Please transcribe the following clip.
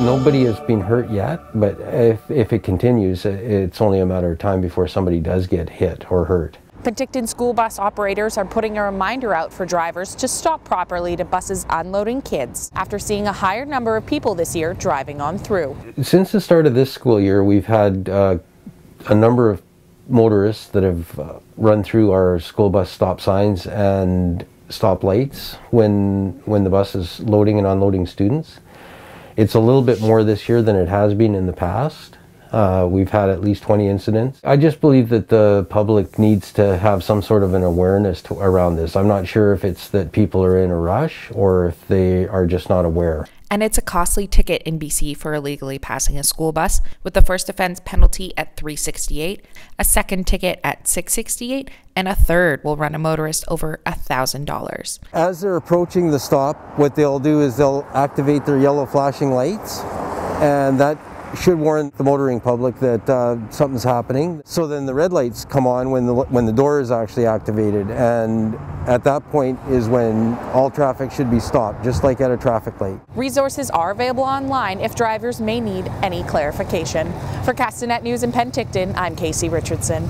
Nobody has been hurt yet, but if, if it continues, it's only a matter of time before somebody does get hit or hurt. Penticton school bus operators are putting a reminder out for drivers to stop properly to buses unloading kids after seeing a higher number of people this year driving on through. Since the start of this school year, we've had uh, a number of motorists that have uh, run through our school bus stop signs and stop lights when when the bus is loading and unloading students. It's a little bit more this year than it has been in the past. Uh, we've had at least 20 incidents. I just believe that the public needs to have some sort of an awareness to, around this. I'm not sure if it's that people are in a rush or if they are just not aware and it's a costly ticket in BC for illegally passing a school bus, with the first offense penalty at 368, a second ticket at 668, and a third will run a motorist over $1,000. As they're approaching the stop, what they'll do is they'll activate their yellow flashing lights, and that should warn the motoring public that uh, something's happening. So then the red lights come on when the when the door is actually activated, and at that point is when all traffic should be stopped, just like at a traffic light. Resources are available online if drivers may need any clarification. For Castanet News in Penticton, I'm Casey Richardson.